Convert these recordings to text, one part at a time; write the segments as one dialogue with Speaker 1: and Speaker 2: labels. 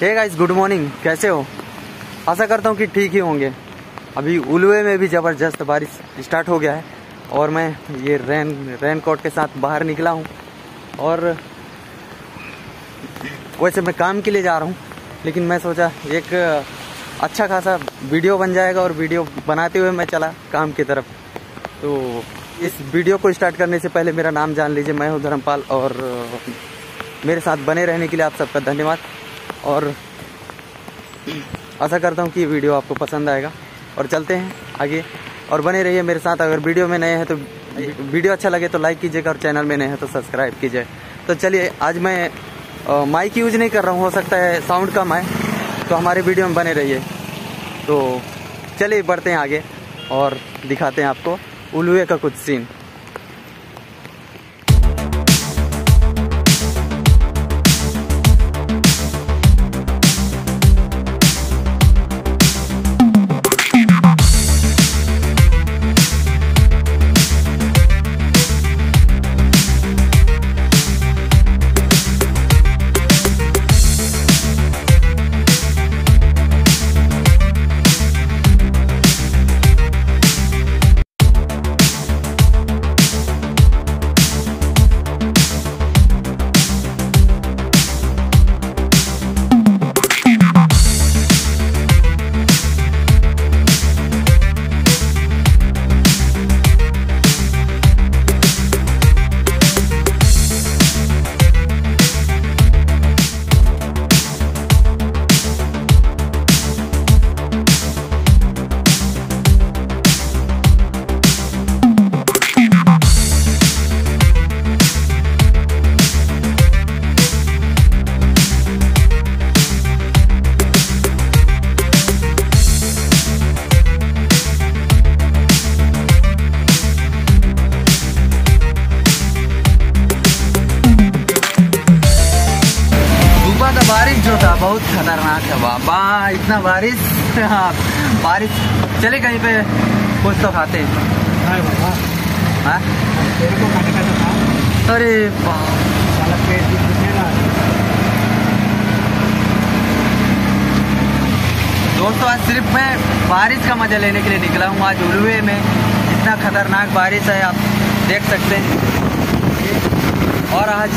Speaker 1: Hey guys good morning कैसे हो? आशा करता हूँ कि ठीक ही होंगे। अभी उलवे में भी ज़बरदस्त बारिश स्टार्ट हो गया है और मैं ये रेन रेन कोट के साथ बाहर निकला हूँ। और वैसे मैं काम के लिए जा रहा हूँ, लेकिन मैं सोचा एक अच्छा खासा वीडियो बन जाएगा और वीडियो बनाते हुए मैं चला काम की तरफ़। तो इस वीडियो को स्टार्ट करने से पहले मेरा नाम जान लीजिए। मैं हूँ धर्मपाल और मेरे साथ बने रहने के लिए आप सबका धन्यवाद। और आशा करता हूँ कि वीडियो आपको पसंद आएगा। और चलते हैं आगे। और बने रहिए मेरे साथ। अगर वीडियो में नए हैं तो वीडियो अच्छा लगे तो लाइक कीजिएगा और चैनल में नए हैं तो सब्सक्राइब कीजिए। तो चलिए, आज मैं माइक यूज़ नहीं कर रहा हूँ। हो सकता है साउंड कम है तो हमारे वीडियो में बने रहिए। तो चलिए बढ़ते हैं आगे और दिखाते हैं आपको उलुए का कुछ सीन बारिश जो था बहुत खतरनाक है बाबा इतना बारिश हाँ, बारिश चले कहीं पे कुछ तो खाते हैं।
Speaker 2: बाबा।
Speaker 1: हाँ?
Speaker 2: तो
Speaker 1: अरे दोस्तों आज सिर्फ़ मैं बारिश का मज़ा लेने के लिए निकला हूँ। आज उलवे में इतना खतरनाक बारिश है आप देख सकते हैं। और आज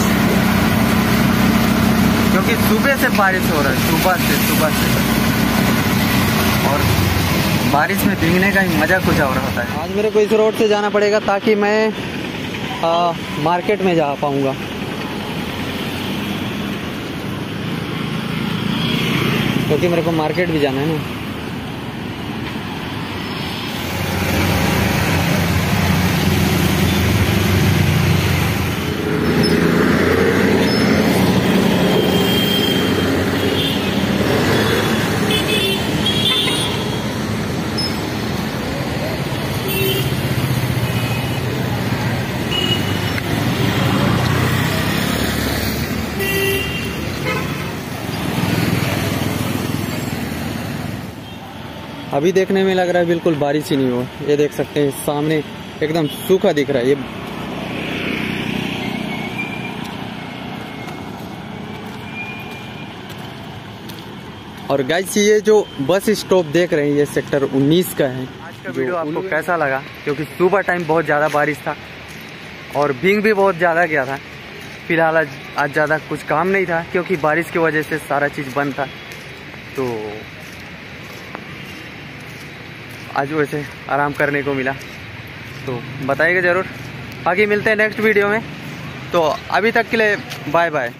Speaker 1: क्योंकि सुबह से बारिश हो रहा है सुबह से सुबह से। और बारिश में भीगने का ही मज़ा कुछ और होता है। आज मेरे को इस रोड से जाना पड़ेगा ताकि मैं आ, मार्केट में जा पाऊँगा। क्योंकि मेरे को मार्केट भी जाना है ना। अभी देखने में लग रहा है बिल्कुल बारिश ही नहीं हो। ये देख सकते हैं सामने एकदम सूखा दिख रहा है। ये और गाइस ये जो बस स्टॉप देख रहे हैं ये सेक्टर 19 का है। आज का वीडियो आपको कैसा लगा? क्योंकि सुबह टाइम बहुत ज़्यादा बारिश था और भींग भी बहुत ज़्यादा गया था। फ़िलहाल आज आज ज़्यादा कुछ काम नहीं था क्योंकि बारिश की वजह से सारा चीज़ बंद था। तो आज वैसे आराम करने को मिला। तो बताइएगा ज़रूर। बाकी मिलते हैं नेक्स्ट वीडियो में। तो अभी तक के लिए बाय बाय